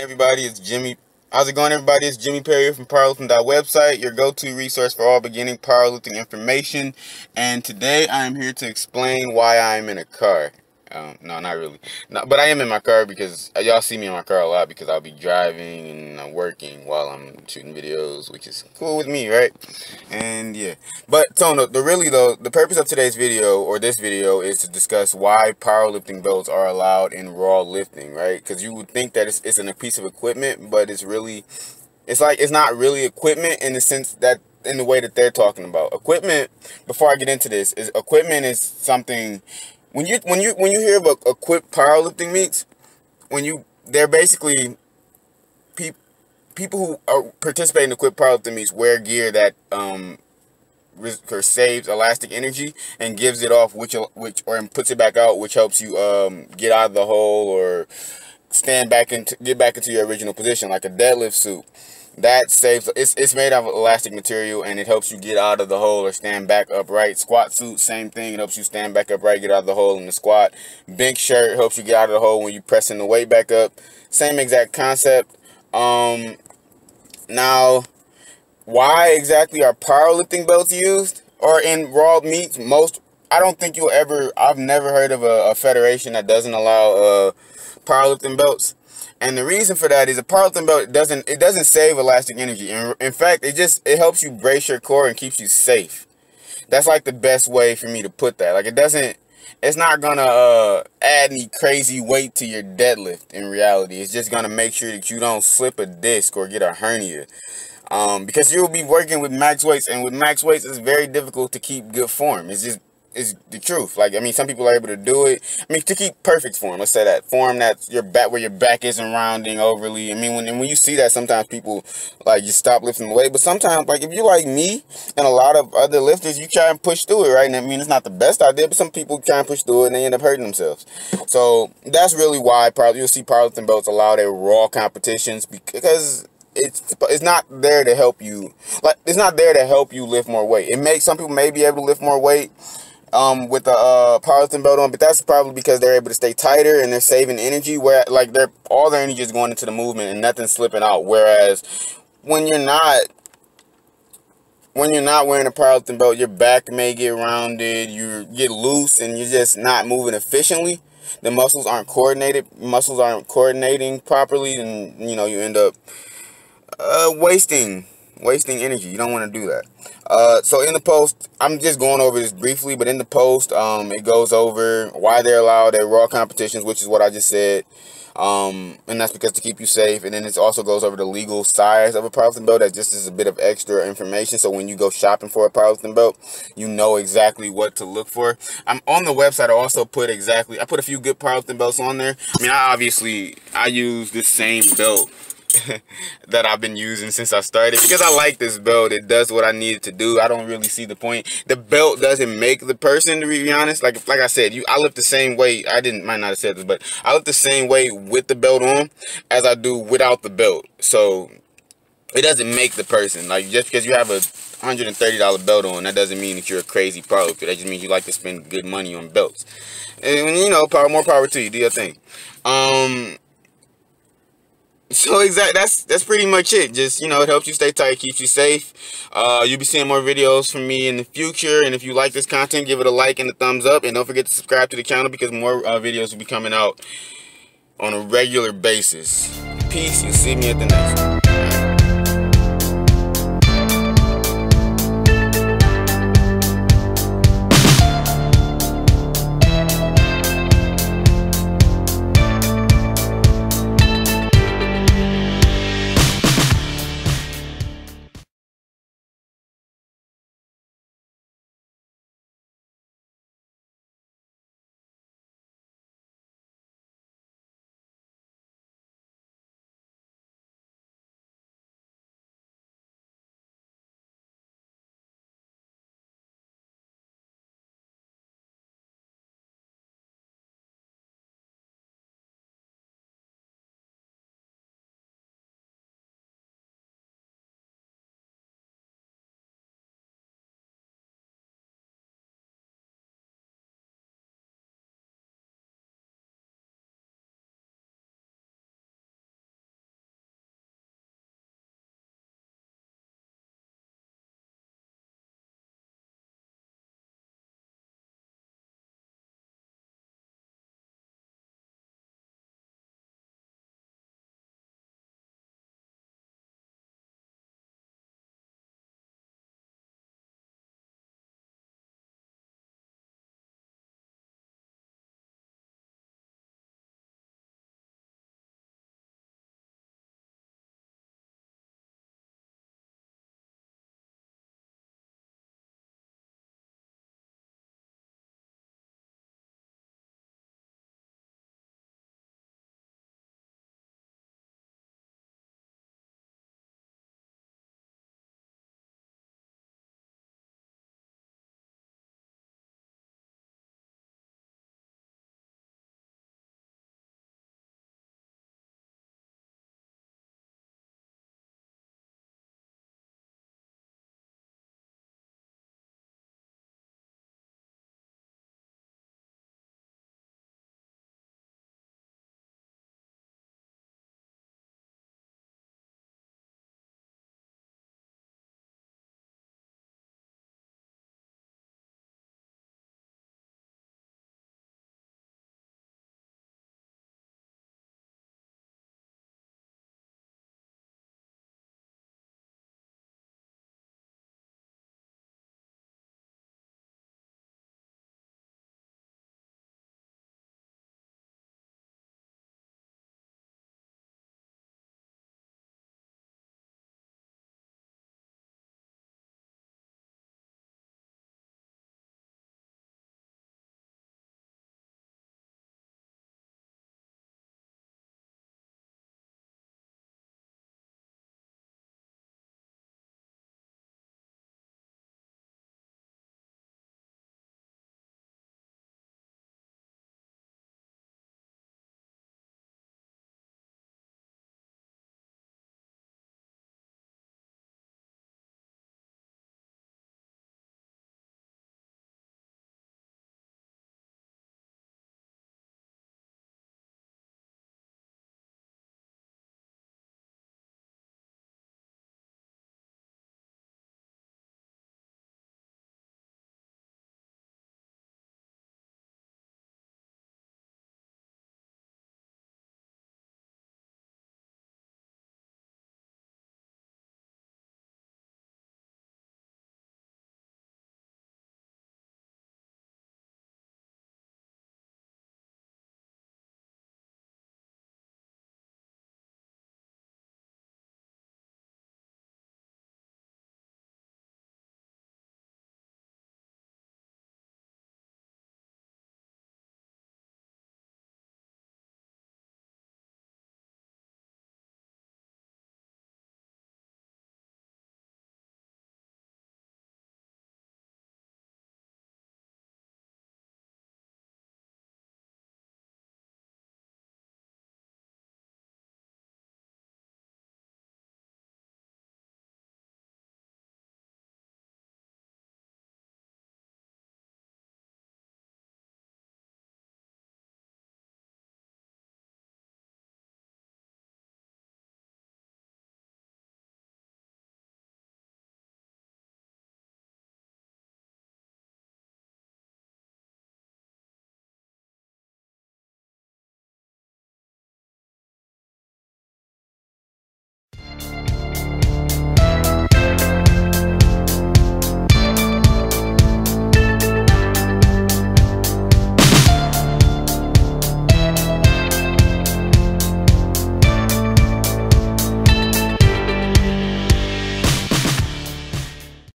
everybody it's Jimmie how's it going everybody? It's Jimmie Perry from powerlifting.website your go-to resource for all beginning powerlifting information. And today i'm here to explain why i'm in a car um, no, not really. No, but I am in my car because uh, y'all see me in my car a lot because I'll be driving and I'm working while I'm shooting videos, which is cool with me, right? And yeah, but Tono, the really though, the purpose of today's video or this video is to discuss why powerlifting belts are allowed in raw lifting, right? Because you would think that it's, it's in a piece of equipment, but it's really, it's like it's not really equipment in the sense that in the way that they're talking about equipment. Before I get into this, is equipment is something when you when you when you hear about equipped powerlifting meets, when you they're basically people people who are participating in equipped powerlifting meets wear gear that um or saves elastic energy and gives it off which which or and puts it back out which helps you um get out of the hole or stand back into get back into your original position like a deadlift suit. That saves it's, it's made out of elastic material and it helps you get out of the hole or stand back upright. Squat suit same thing. It helps you stand back upright get out of the hole in the squat. Bench shirt helps you get out of the hole when you're pressing the weight back up. Same exact concept. Um now why exactly are powerlifting belts used? Or in raw meets most i don't think you'll ever i've never heard of a, a federation that doesn't allow uh powerlifting belts and the reason for that is a powerlifting belt doesn't it doesn't save elastic energy. In, in fact, it just it helps you brace your core and keeps you safe. That's like the best way for me to put that. Like it doesn't it's not gonna uh, add any crazy weight to your deadlift in reality. It's just gonna make sure that you don't slip a disc or get a hernia. Um, because you'll be working with max weights and with max weights it's very difficult to keep good form. It's just is the truth. Like, I mean, some people are able to do it. I mean, to keep perfect form, let's say that form that your back, where your back isn't rounding overly. I mean, when, when you see that, sometimes people, like, you stop lifting the weight. But sometimes, like, if you're like me and a lot of other lifters, you try and push through it, right? And I mean, it's not the best idea, but some people try and push through it and they end up hurting themselves. So that's really why probably you'll see powerlifting belts allow their raw competitions because it's it's not there to help you like it's not there to help you lift more weight it makes some people may be able to lift more weight um, with the uh, powerlifting belt on, but that's probably because they're able to stay tighter and they're saving energy. Where like they're all their energy is going into the movement and nothing's slipping out. Whereas when you're not when you're not wearing a powerlifting belt, your back may get rounded, you get loose, and you're just not moving efficiently. The muscles aren't coordinated. Muscles aren't coordinating properly, and you know you end up uh, wasting wasting energy. You don't want to do that. Uh, so in the post, I'm just going over this briefly, but in the post, um, it goes over why they're allowed at raw competitions, which is what I just said. Um, and that's because to keep you safe. And then it also goes over the legal size of a powerlifting belt. That just is a bit of extra information. So when you go shopping for a powerlifting belt, you know exactly what to look for. I'm on the website. I also put exactly, I put a few good powerlifting belts on there. I mean, I obviously, I use this same belt that I've been using since I started because I like this belt. It does what I need to do. I don't really see the point. The belt doesn't make the person to be honest. Like like I said, you I lift the same weight. I didn't might not have said this, but I lift the same weight with the belt on as I do without the belt. So it doesn't make the person. Like just because you have a $130 belt on, that doesn't mean that you're a crazy pro. That just means you like to spend good money on belts. And you know, power more power to you. Do your thing. Um so exact that's that's pretty much it. Just you know it helps you stay tight keeps you safe. Uh you'll be seeing more videos from me in the future. And if you like this content give it a like and a thumbs up. And don't forget to subscribe to the channel because more uh, videos will be coming out on a regular basis. Peace. You see me at the next one